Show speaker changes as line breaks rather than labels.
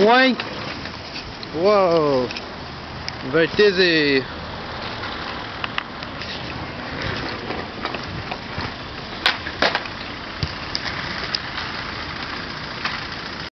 Wank! Whoa! Very dizzy.